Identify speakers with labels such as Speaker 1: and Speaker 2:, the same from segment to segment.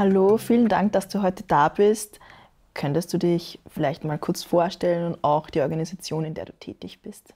Speaker 1: Hallo, vielen Dank, dass du heute da bist. Könntest du dich vielleicht mal kurz vorstellen und auch die Organisation, in der du tätig bist?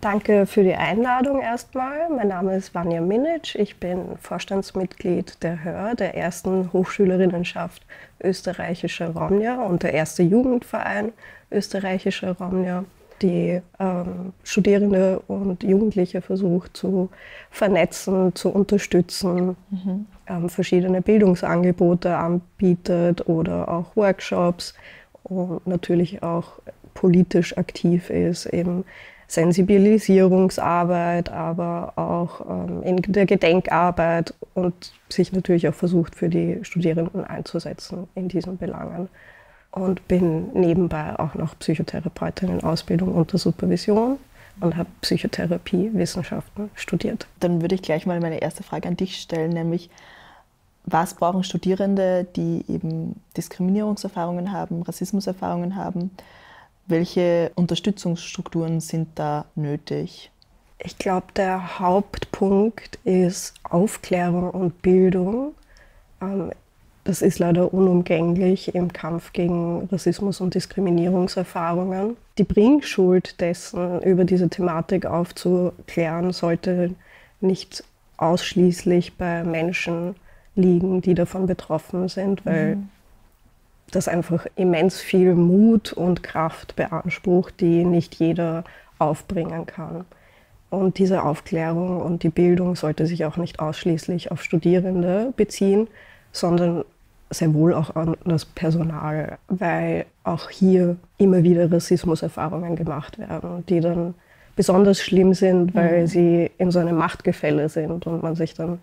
Speaker 2: Danke für die Einladung erstmal. Mein Name ist Vanja Minic. Ich bin Vorstandsmitglied der HÖR, der ersten Hochschülerinnenschaft österreichischer Romja und der erste Jugendverein österreichischer Romja, die ähm, Studierende und Jugendliche versucht zu vernetzen, zu unterstützen, mhm. ähm, verschiedene Bildungsangebote anbietet oder auch Workshops und natürlich auch politisch aktiv ist, eben Sensibilisierungsarbeit, aber auch ähm, in der Gedenkarbeit und sich natürlich auch versucht, für die Studierenden einzusetzen in diesen Belangen. Und bin nebenbei auch noch Psychotherapeutin in Ausbildung unter Supervision und habe Psychotherapiewissenschaften studiert.
Speaker 1: Dann würde ich gleich mal meine erste Frage an dich stellen, nämlich was brauchen Studierende, die eben Diskriminierungserfahrungen haben, Rassismuserfahrungen haben, welche Unterstützungsstrukturen sind da nötig?
Speaker 2: Ich glaube, der Hauptpunkt ist Aufklärung und Bildung. Das ist leider unumgänglich im Kampf gegen Rassismus und Diskriminierungserfahrungen. Die Bringschuld dessen, über diese Thematik aufzuklären, sollte nicht ausschließlich bei Menschen liegen, die davon betroffen sind, weil mhm das einfach immens viel Mut und Kraft beansprucht, die nicht jeder aufbringen kann. Und diese Aufklärung und die Bildung sollte sich auch nicht ausschließlich auf Studierende beziehen, sondern sehr wohl auch an das Personal, weil auch hier immer wieder Rassismuserfahrungen gemacht werden, die dann besonders schlimm sind, weil mhm. sie in so einem Machtgefälle sind und man sich dann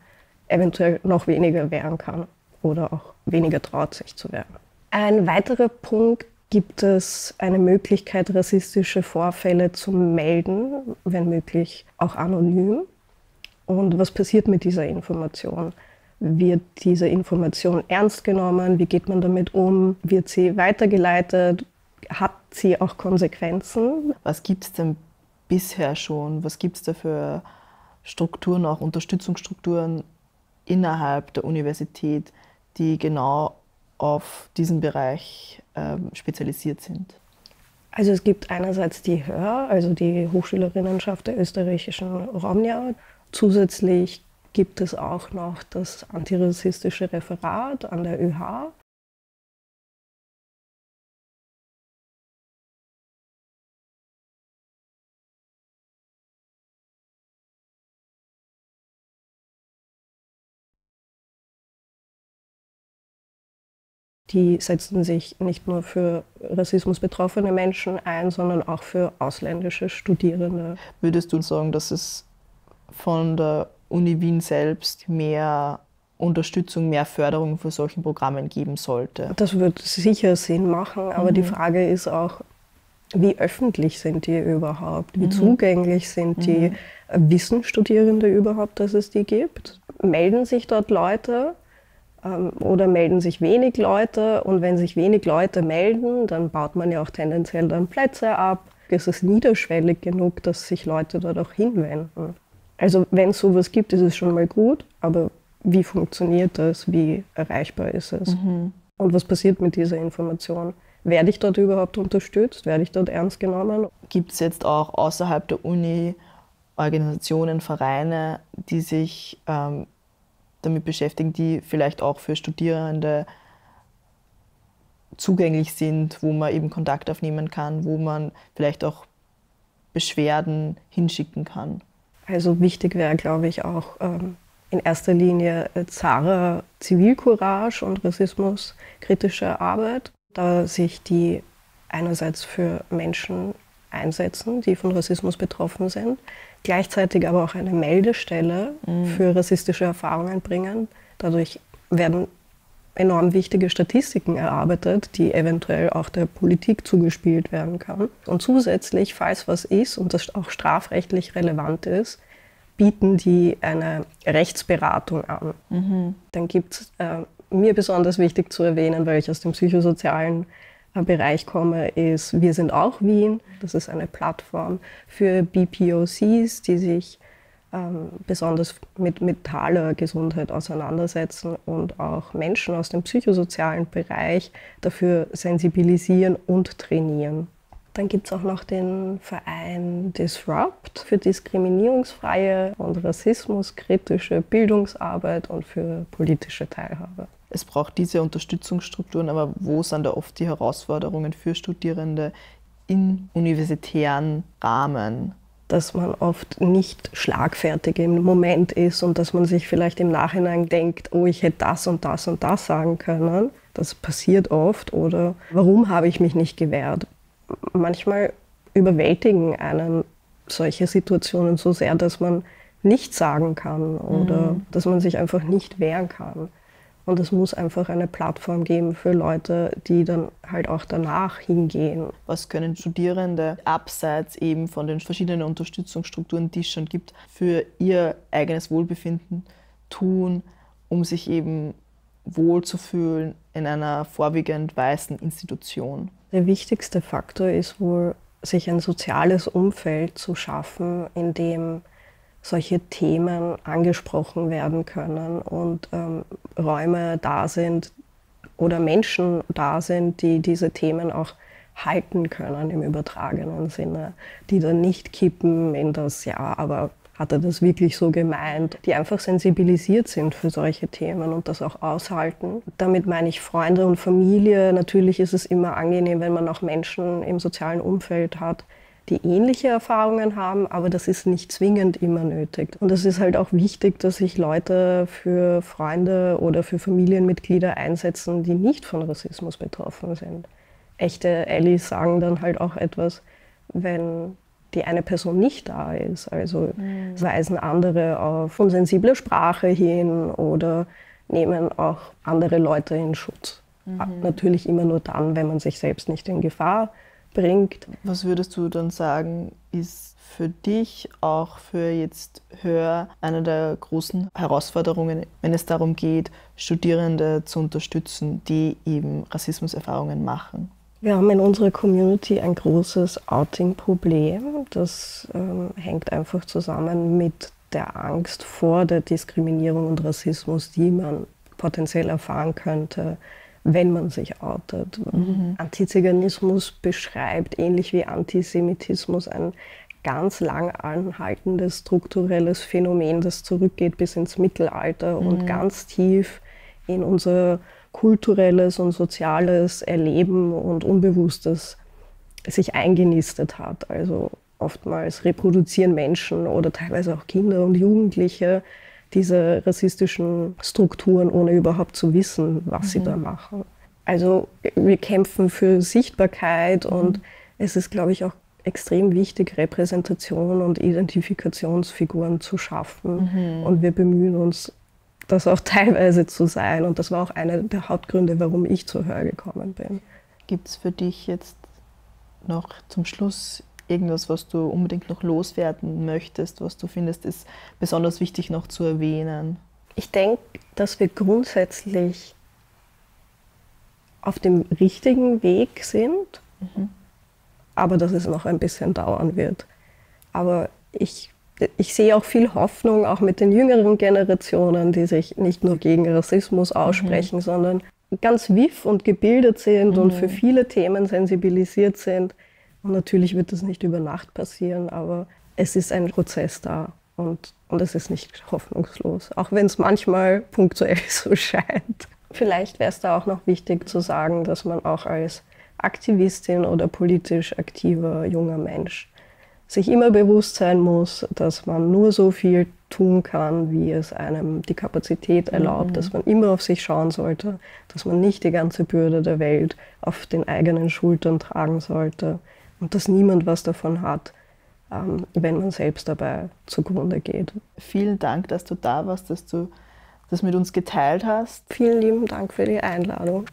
Speaker 2: eventuell noch weniger wehren kann oder auch weniger traut, sich zu wehren. Ein weiterer Punkt gibt es eine Möglichkeit, rassistische Vorfälle zu melden, wenn möglich auch anonym. Und was passiert mit dieser Information? Wird diese Information ernst genommen? Wie geht man damit um? Wird sie weitergeleitet? Hat sie auch Konsequenzen?
Speaker 1: Was gibt es denn bisher schon? Was gibt es da für Strukturen, auch Unterstützungsstrukturen innerhalb der Universität, die genau auf diesen Bereich ähm, spezialisiert sind?
Speaker 2: Also es gibt einerseits die HÖR, also die Hochschülerinnenschaft der österreichischen Romja. Zusätzlich gibt es auch noch das antirassistische Referat an der ÖH. die setzen sich nicht nur für Rassismus betroffene Menschen ein, sondern auch für ausländische Studierende.
Speaker 1: Würdest du sagen, dass es von der Uni Wien selbst mehr Unterstützung, mehr Förderung für solchen Programmen geben sollte?
Speaker 2: Das wird sicher Sinn machen, aber mhm. die Frage ist auch, wie öffentlich sind die überhaupt? Wie mhm. zugänglich sind mhm. die? Wissen Studierende überhaupt, dass es die gibt? Melden sich dort Leute? Ähm, oder melden sich wenig Leute und wenn sich wenig Leute melden, dann baut man ja auch tendenziell dann Plätze ab. Es ist niederschwellig genug, dass sich Leute dort auch hinwenden. Also wenn es sowas gibt, ist es schon mal gut, aber wie funktioniert das? Wie erreichbar ist es? Mhm. Und was passiert mit dieser Information? Werde ich dort überhaupt unterstützt? Werde ich dort ernst genommen?
Speaker 1: Gibt es jetzt auch außerhalb der Uni Organisationen, Vereine, die sich ähm, damit beschäftigen, die vielleicht auch für Studierende zugänglich sind, wo man eben Kontakt aufnehmen kann, wo man vielleicht auch Beschwerden hinschicken kann.
Speaker 2: Also wichtig wäre, glaube ich, auch ähm, in erster Linie Zara Zivilcourage und rassismuskritische Arbeit, da sich die einerseits für Menschen einsetzen, die von Rassismus betroffen sind, gleichzeitig aber auch eine Meldestelle mhm. für rassistische Erfahrungen bringen. Dadurch werden enorm wichtige Statistiken erarbeitet, die eventuell auch der Politik zugespielt werden kann. Und zusätzlich, falls was ist und das auch strafrechtlich relevant ist, bieten die eine Rechtsberatung an. Mhm. Dann gibt es äh, mir besonders wichtig zu erwähnen, weil ich aus dem psychosozialen Bereich komme, ist Wir sind auch Wien. Das ist eine Plattform für BPOCs, die sich ähm, besonders mit mentaler Gesundheit auseinandersetzen und auch Menschen aus dem psychosozialen Bereich dafür sensibilisieren und trainieren. Dann gibt es auch noch den Verein Disrupt für diskriminierungsfreie und rassismuskritische Bildungsarbeit und für politische Teilhabe.
Speaker 1: Es braucht diese Unterstützungsstrukturen, aber wo sind da oft die Herausforderungen für Studierende im universitären Rahmen?
Speaker 2: Dass man oft nicht schlagfertig im Moment ist und dass man sich vielleicht im Nachhinein denkt, oh, ich hätte das und das und das sagen können. Das passiert oft. Oder warum habe ich mich nicht gewehrt? Manchmal überwältigen einen solche Situationen so sehr, dass man nichts sagen kann oder mhm. dass man sich einfach nicht wehren kann. Und es muss einfach eine Plattform geben für Leute, die dann halt auch danach hingehen.
Speaker 1: Was können Studierende abseits eben von den verschiedenen Unterstützungsstrukturen, die es schon gibt, für ihr eigenes Wohlbefinden tun, um sich eben wohlzufühlen in einer vorwiegend weißen Institution?
Speaker 2: Der wichtigste Faktor ist wohl, sich ein soziales Umfeld zu schaffen, in dem solche Themen angesprochen werden können und ähm, Räume da sind oder Menschen da sind, die diese Themen auch halten können im übertragenen Sinne, die dann nicht kippen in das, ja, aber hat er das wirklich so gemeint, die einfach sensibilisiert sind für solche Themen und das auch aushalten. Damit meine ich Freunde und Familie. Natürlich ist es immer angenehm, wenn man auch Menschen im sozialen Umfeld hat, die ähnliche Erfahrungen haben, aber das ist nicht zwingend immer nötig. Und es ist halt auch wichtig, dass sich Leute für Freunde oder für Familienmitglieder einsetzen, die nicht von Rassismus betroffen sind. Echte Allies sagen dann halt auch etwas, wenn die eine Person nicht da ist. Also mhm. weisen andere auf unsensible Sprache hin oder nehmen auch andere Leute in Schutz. Mhm. Natürlich immer nur dann, wenn man sich selbst nicht in Gefahr bringt.
Speaker 1: Was würdest du dann sagen, ist für dich auch für jetzt Hör eine der großen Herausforderungen, wenn es darum geht, Studierende zu unterstützen, die eben Rassismuserfahrungen machen?
Speaker 2: Wir haben in unserer Community ein großes Outing-Problem. Das ähm, hängt einfach zusammen mit der Angst vor der Diskriminierung und Rassismus, die man potenziell erfahren könnte, wenn man sich outet. Mhm. Antiziganismus beschreibt, ähnlich wie Antisemitismus, ein ganz lang anhaltendes strukturelles Phänomen, das zurückgeht bis ins Mittelalter mhm. und ganz tief in unser kulturelles und soziales Erleben und Unbewusstes sich eingenistet hat. Also oftmals reproduzieren Menschen oder teilweise auch Kinder und Jugendliche diese rassistischen Strukturen, ohne überhaupt zu wissen, was mhm. sie da machen. Also wir kämpfen für Sichtbarkeit mhm. und es ist, glaube ich, auch extrem wichtig, Repräsentation und Identifikationsfiguren zu schaffen. Mhm. Und wir bemühen uns, das auch teilweise zu sein. Und das war auch einer der Hauptgründe, warum ich zur Hör gekommen bin.
Speaker 1: Gibt es für dich jetzt noch zum Schluss irgendwas, was du unbedingt noch loswerden möchtest, was du findest, ist besonders wichtig noch zu erwähnen?
Speaker 2: Ich denke, dass wir grundsätzlich auf dem richtigen Weg sind, mhm. aber dass es noch ein bisschen dauern wird. Aber ich, ich sehe auch viel Hoffnung, auch mit den jüngeren Generationen, die sich nicht nur gegen Rassismus aussprechen, mhm. sondern ganz wiff und gebildet sind mhm. und für viele Themen sensibilisiert sind. Natürlich wird das nicht über Nacht passieren, aber es ist ein Prozess da und, und es ist nicht hoffnungslos, auch wenn es manchmal punktuell so scheint. Vielleicht wäre es da auch noch wichtig zu sagen, dass man auch als Aktivistin oder politisch aktiver junger Mensch sich immer bewusst sein muss, dass man nur so viel tun kann, wie es einem die Kapazität erlaubt, mhm. dass man immer auf sich schauen sollte, dass man nicht die ganze Bürde der Welt auf den eigenen Schultern tragen sollte, und dass niemand was davon hat, ähm, wenn man selbst dabei zugrunde geht.
Speaker 1: Vielen Dank, dass du da warst, dass du das mit uns geteilt hast.
Speaker 2: Vielen lieben Dank für die Einladung.